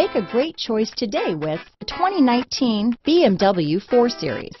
Make a great choice today with the 2019 BMW 4 Series.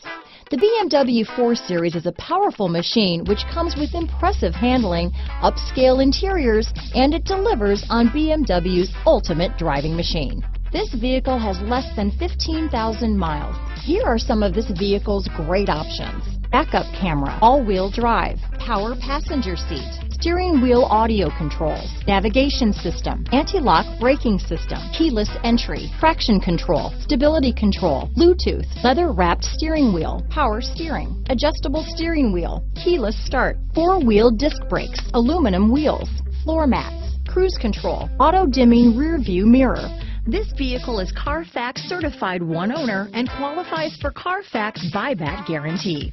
The BMW 4 Series is a powerful machine which comes with impressive handling, upscale interiors, and it delivers on BMW's ultimate driving machine. This vehicle has less than 15,000 miles. Here are some of this vehicle's great options. Backup camera, all-wheel drive, power passenger seat, steering wheel audio controls, navigation system, anti-lock braking system, keyless entry, traction control, stability control, Bluetooth, leather wrapped steering wheel, power steering, adjustable steering wheel, keyless start, four-wheel disc brakes, aluminum wheels, floor mats, cruise control, auto dimming rear view mirror. This vehicle is Carfax certified one owner and qualifies for Carfax buyback guarantee.